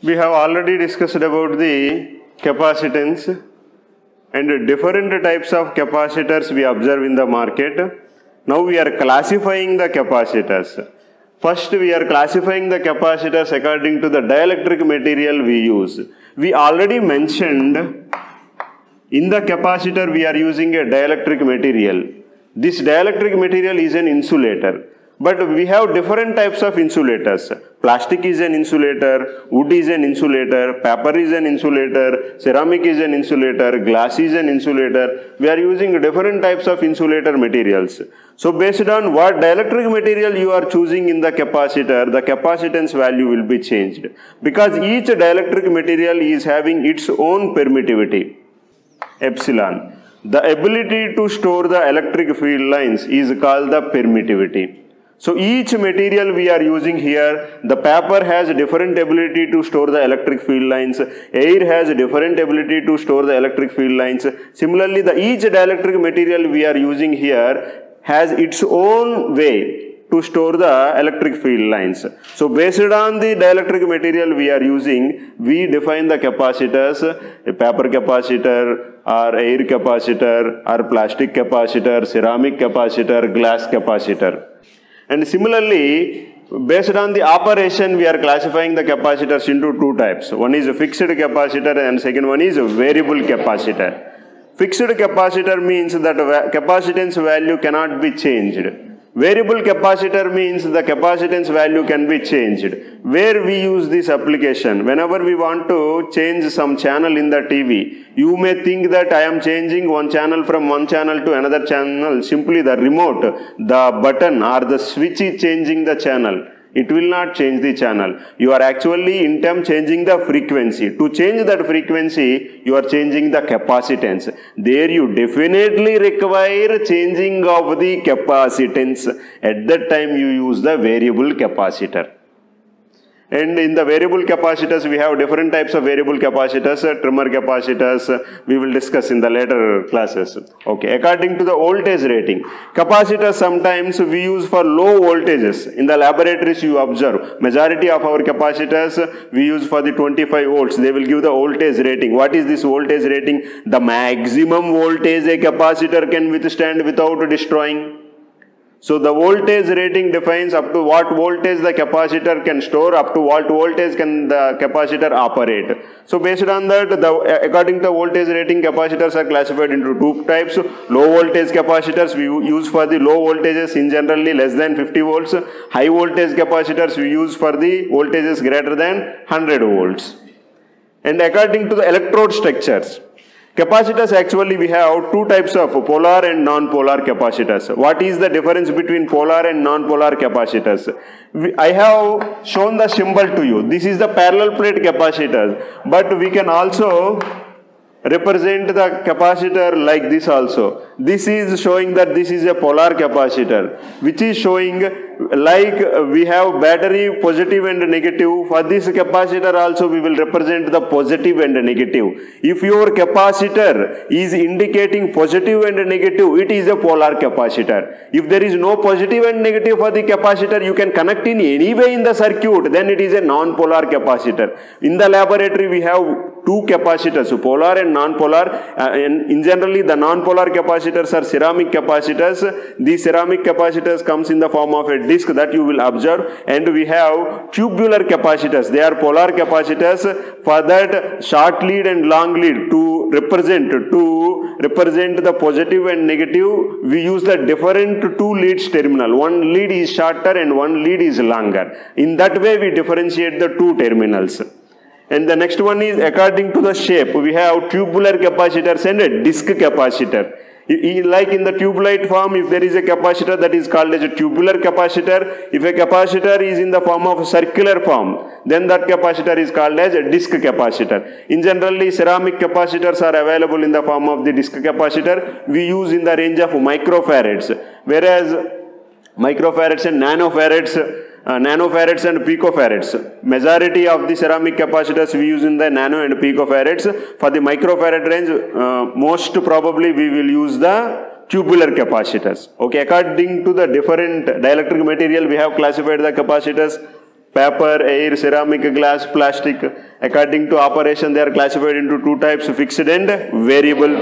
We have already discussed about the capacitance and different types of capacitors we observe in the market. Now we are classifying the capacitors. First we are classifying the capacitors according to the dielectric material we use. We already mentioned in the capacitor we are using a dielectric material. This dielectric material is an insulator. But we have different types of insulators. Plastic is an insulator, wood is an insulator, paper is an insulator, ceramic is an insulator, glass is an insulator. We are using different types of insulator materials. So based on what dielectric material you are choosing in the capacitor, the capacitance value will be changed. Because each dielectric material is having its own permittivity, epsilon. The ability to store the electric field lines is called the permittivity. So each material we are using here, the paper has different ability to store the electric field lines, air has different ability to store the electric field lines. Similarly, the each dielectric material we are using here has its own way to store the electric field lines. So based on the dielectric material we are using, we define the capacitors, a paper capacitor or air capacitor or plastic capacitor, ceramic capacitor, glass capacitor. And similarly, based on the operation, we are classifying the capacitors into two types. One is a fixed capacitor and second one is a variable capacitor. Fixed capacitor means that capacitance value cannot be changed. Variable capacitor means the capacitance value can be changed. Where we use this application, whenever we want to change some channel in the TV, you may think that I am changing one channel from one channel to another channel. Simply the remote, the button or the switch is changing the channel. It will not change the channel. You are actually in term changing the frequency. To change that frequency, you are changing the capacitance. There you definitely require changing of the capacitance. At that time you use the variable capacitor. And in the variable capacitors, we have different types of variable capacitors, uh, trimmer capacitors, uh, we will discuss in the later classes. Okay, according to the voltage rating, capacitors sometimes we use for low voltages. In the laboratories you observe, majority of our capacitors uh, we use for the 25 volts. They will give the voltage rating. What is this voltage rating? The maximum voltage a capacitor can withstand without destroying. So the voltage rating defines up to what voltage the capacitor can store, up to what voltage can the capacitor operate. So based on that, the, according to the voltage rating, capacitors are classified into two types. Low voltage capacitors we use for the low voltages in generally less than 50 volts. High voltage capacitors we use for the voltages greater than 100 volts. And according to the electrode structures, Capacitors actually we have two types of polar and non-polar capacitors. What is the difference between polar and non-polar capacitors? I have shown the symbol to you. This is the parallel plate capacitor but we can also represent the capacitor like this also. This is showing that this is a polar capacitor which is showing like we have battery positive and negative for this capacitor also we will represent the positive and negative. If your capacitor is indicating positive and negative it is a polar capacitor. If there is no positive and negative for the capacitor you can connect in any way in the circuit then it is a non-polar capacitor. In the laboratory we have two capacitors so polar and non-polar uh, in, in generally the non-polar capacitors are ceramic capacitors. These ceramic capacitors comes in the form of a disc that you will observe and we have tubular capacitors. They are polar capacitors for that short lead and long lead to represent to represent the positive and negative we use the different two leads terminal. One lead is shorter and one lead is longer. In that way we differentiate the two terminals. And the next one is according to the shape. We have tubular capacitors and a disc capacitor. Like in the tube-like form, if there is a capacitor that is called as a tubular capacitor, if a capacitor is in the form of a circular form, then that capacitor is called as a disc capacitor. In generally, ceramic capacitors are available in the form of the disc capacitor. We use in the range of microfarads, whereas microfarads and nanofarads uh, nanofarads and picofarads. Majority of the ceramic capacitors we use in the nano and picofarads. For the microfarad range, uh, most probably we will use the tubular capacitors. Okay, according to the different dielectric material, we have classified the capacitors. paper, air, ceramic, glass, plastic. According to operation, they are classified into two types, fixed and variable.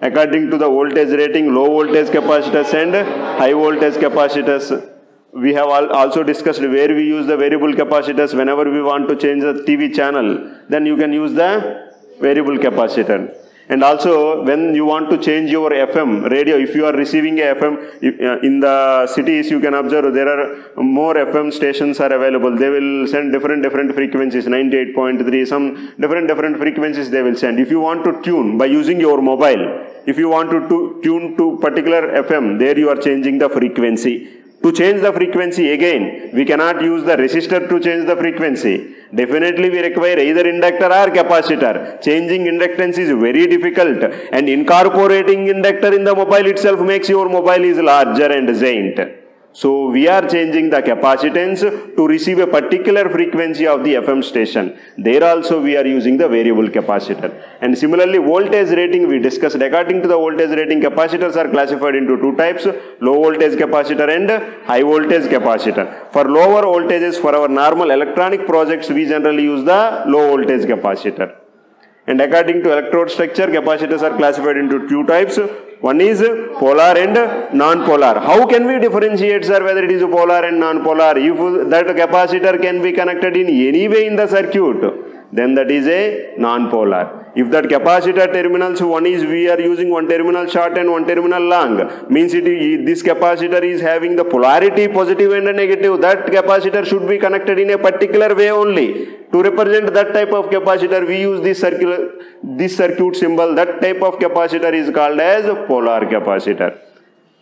According to the voltage rating, low voltage capacitors and high voltage capacitors. We have also discussed where we use the variable capacitors whenever we want to change the TV channel. Then you can use the variable capacitor. And also, when you want to change your FM radio, if you are receiving a FM uh, in the cities, you can observe there are more FM stations are available. They will send different different frequencies, 98.3, some different different frequencies they will send. If you want to tune by using your mobile, if you want to, to tune to particular FM, there you are changing the frequency. To change the frequency again, we cannot use the resistor to change the frequency. Definitely we require either inductor or capacitor. Changing inductance is very difficult and incorporating inductor in the mobile itself makes your mobile is larger and giant. So we are changing the capacitance to receive a particular frequency of the FM station. There also we are using the variable capacitor. And similarly voltage rating we discussed. According to the voltage rating capacitors are classified into two types. Low voltage capacitor and high voltage capacitor. For lower voltages for our normal electronic projects we generally use the low voltage capacitor. And according to electrode structure, capacitors are classified into two types. One is polar and non-polar. How can we differentiate, sir, whether it is polar and non-polar? If that capacitor can be connected in any way in the circuit, then that is a non-polar. If that capacitor terminals, one is we are using one terminal short and one terminal long, means it this capacitor is having the polarity positive and negative. That capacitor should be connected in a particular way only. To represent that type of capacitor, we use this circular, this circuit symbol. That type of capacitor is called as polar capacitor.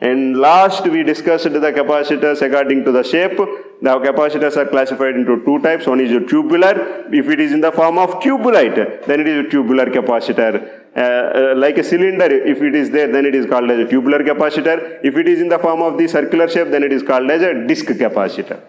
And last we discussed the capacitors according to the shape. The capacitors are classified into two types. One is a tubular. If it is in the form of tubulite, then it is a tubular capacitor. Uh, uh, like a cylinder, if it is there, then it is called as a tubular capacitor. If it is in the form of the circular shape, then it is called as a disc capacitor.